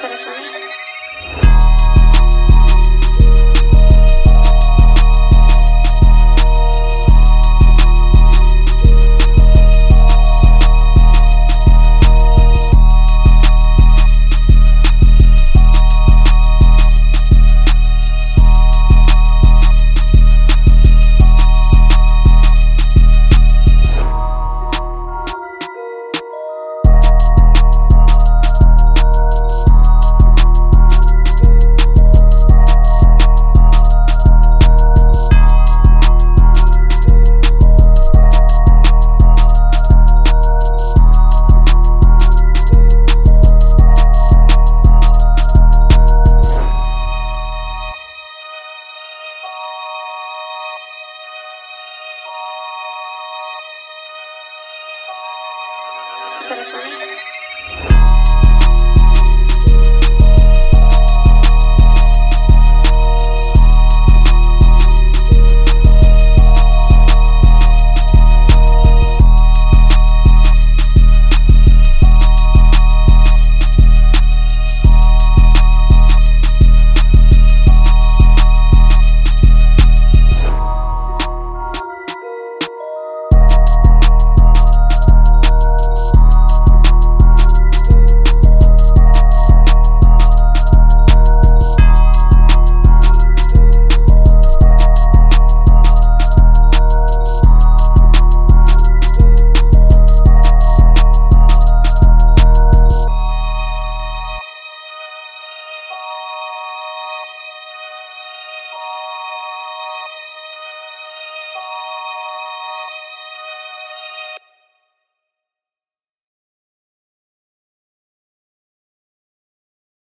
Put put it for me?